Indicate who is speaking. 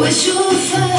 Speaker 1: Where's your friend?